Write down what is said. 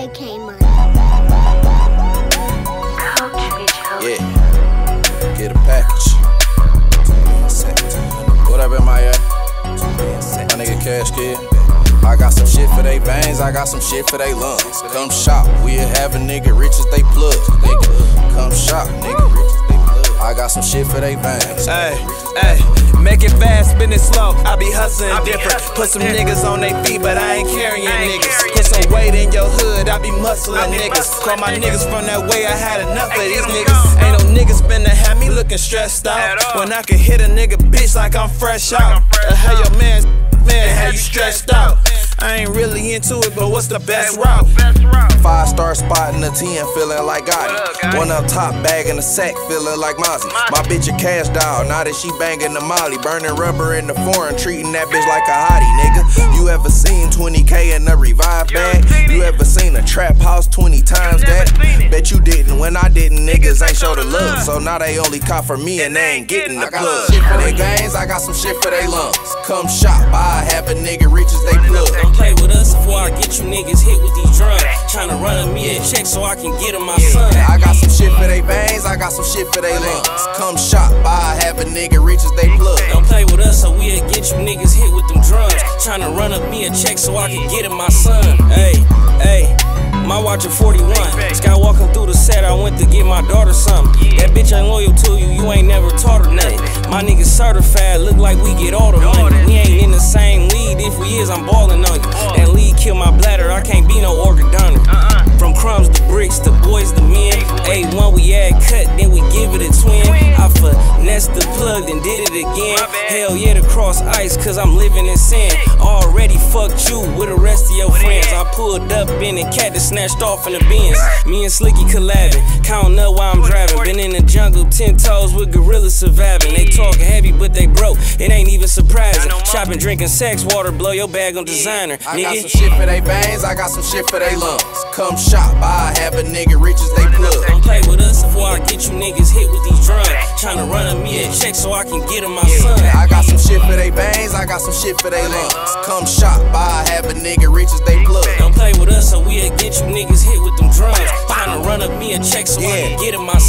Money. Yeah, get a package. What up, MIA? My nigga Cash Kid. I got some shit for they veins, I got some shit for they lungs. Come shop, we'll have a nigga rich as they plug. Nigga, come shop, got some shit for they veins. Hey, hey, make it fast, spin it slow. I be hustling different. Put some niggas on they feet, but I ain't carrying niggas. Put some weight in your hood, I be muscling niggas. Call my niggas from that way, I had enough of these niggas. Ain't no niggas finna have me looking stressed out. When I can hit a nigga bitch like I'm fresh out. Uh, How your man, man, how you stressed out? I ain't really into it, but what's the best route? Five star spot in the 10, feeling like Gotti. One up top, bag in the sack, feeling like Mozzie. My bitch a cash doll, now that she banging the molly. Burning rubber in the foreign, treating that bitch like a hottie, nigga. You ever seen 20k in a revive bag? You ever seen a trap house 20 times that? Bet you didn't, when I didn't, niggas ain't show the love. So now they only cop for me and they ain't getting the plug. I got shit for they gains, I got some shit for they lungs. Come shop, I have a nigga rich as they plug. Don't play with us before I get you niggas hit with drums. Tryna run up me a check so I can get him my son. I got some shit for they veins, I got some shit for they lungs. Come shop, by have a nigga rich as they plug. Don't play with us or we'll get you niggas hit with them drums. Tryna run up me a check so I can get him my son. Hey, hey. My watch at 41. Sky walking through the set, I went to get my daughter something. That bitch ain't loyal to you, you ain't never taught her nothing. My niggas certified, look like we get all the money. We ain't in the same league, if we is, I'm balling on you. It again. Hell yeah, to cross ice, cause I'm living in sin. Already fucked you with the rest of your friends. I pulled up in a cat that snatched off in the bins. Me and Slicky collabing, counting up while I'm driving. Been in the jungle, ten toes with gorillas surviving. They talking heavy, but they broke. It ain't even surprising. Shopping, drinking sex, water, blow your bag on designer. Nigga. I got some shit for they veins, I got some shit for they lungs. Come shop, I have a nigga rich as they plug. don't play with us before I get you niggas hit with drums. Tryna run up me a check so I can get him my son. I got some shit for they veins, I got some shit for they lungs. Come shop, I have a nigga rich as they plug. Don't play with us or we'll get you niggas hit with them drums. Tryna run up me a check so I can get him my son.